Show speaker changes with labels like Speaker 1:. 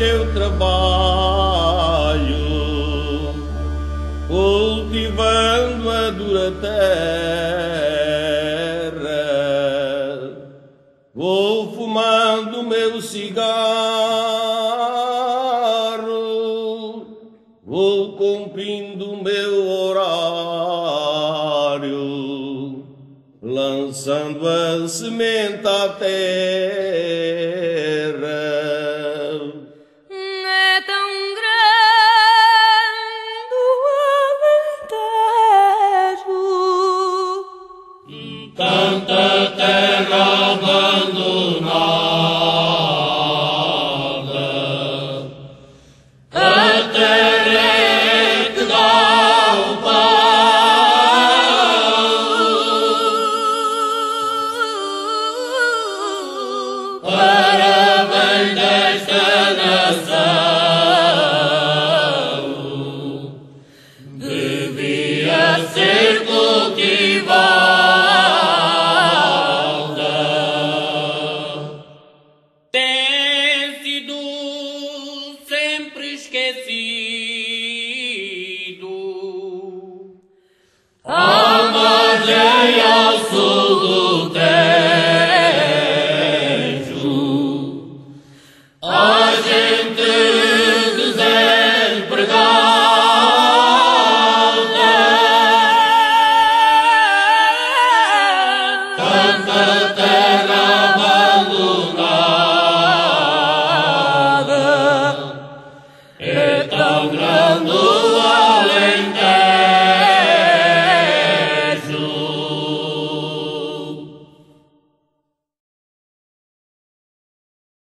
Speaker 1: seu trabalho, cultivando a dura terra. Vou fumando meu cigarro, vou cumprindo meu horário, lançando a semente à terra. tanta terra abandonada Caterec dau pau esquecido. Ah! é tão grande.